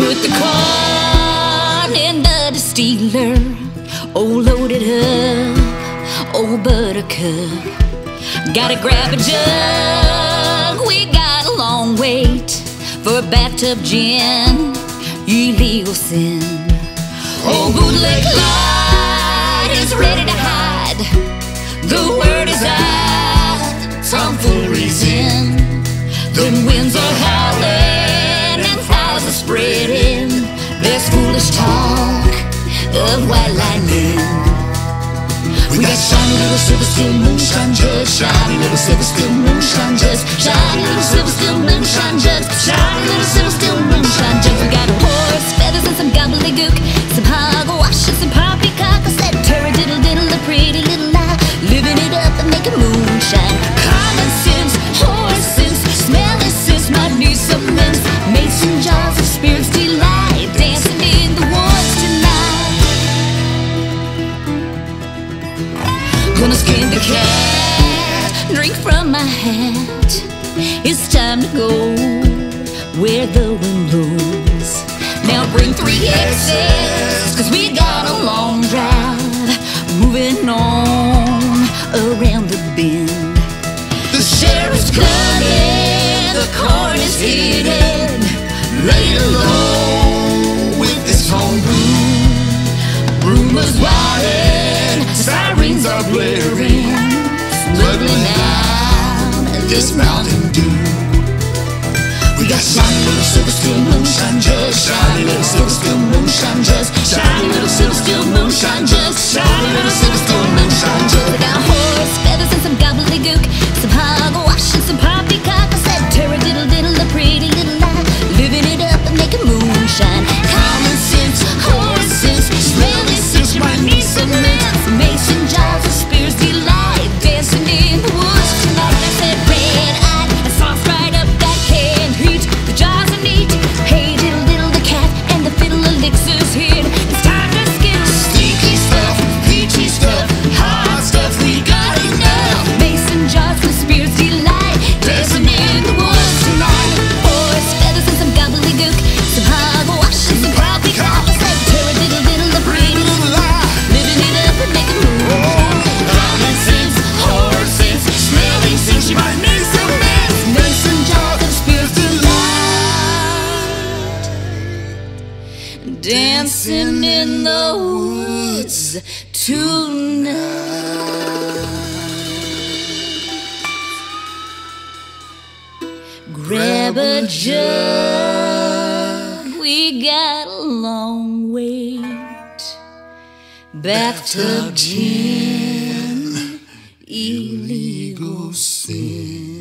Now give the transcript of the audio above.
the corn in the distiller, oh loaded up, oh buttercup. Gotta grab a jug, we got a long wait for a bathtub gin, illegal sin. Oh, bootleg light is ready to hide. The word is out, tomfoolery's in. The winds are howling Talk of white lightning. We got shiny little silver steel moonshine just shiny little silver steel moonshine just shiny little silver steel moonshine jugs, Gonna skin the cat, drink from my hat. It's time to go where the wind blows. Now bring three X's, cause we got a long drive. Moving on around the bend. The sheriff's coming, the corn is hidden. Lay low This Mountain Dew. Dancing in the woods tonight. Grab a jug, we got a long wait. Bathtub gin, illegal sin.